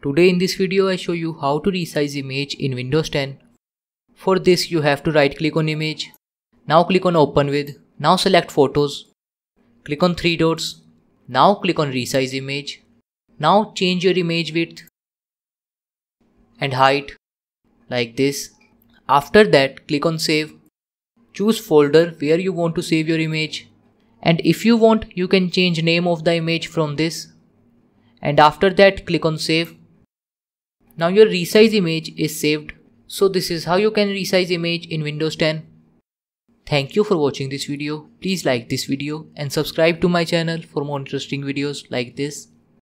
Today in this video I show you how to resize image in Windows 10. For this you have to right click on image. Now click on open with. Now select photos. Click on three dots. Now click on resize image. Now change your image width and height like this. After that click on save. Choose folder where you want to save your image and if you want you can change name of the image from this and after that click on save. Now your resize image is saved. So this is how you can resize image in Windows 10. Thank you for watching this video. Please like this video and subscribe to my channel for more interesting videos like this.